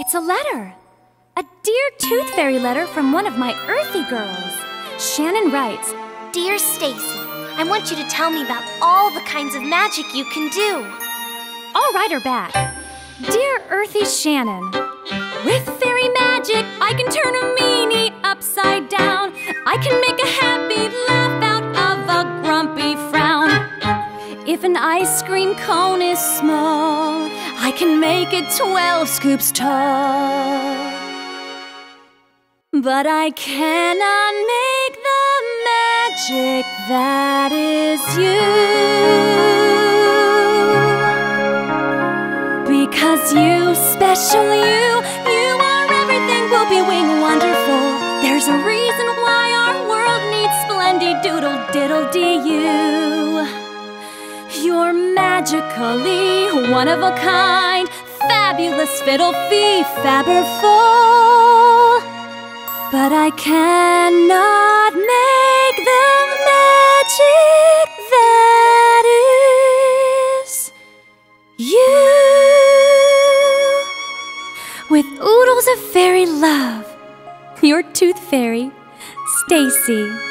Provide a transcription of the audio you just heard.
It's a letter. A Dear Tooth Fairy letter from one of my earthy girls. Shannon writes Dear Stacey, I want you to tell me about all the kinds of magic you can do. I'll write her back. Dear Earthy Shannon, with fairy magic, I can turn a meanie upside down. I can make a happy laugh out of a grumpy frown. If an ice cream cone is small, I can make it 12 scoops tall. But I cannot make the magic that is you. Because you, special you, you are everything will be wing wonderful. There's a reason why our world needs splendid doodle diddle dee you. You're magically one of a kind, fabulous fiddle fee fabberful. But I cannot make the magic that is you. With oodles of fairy love, your tooth fairy, Stacey.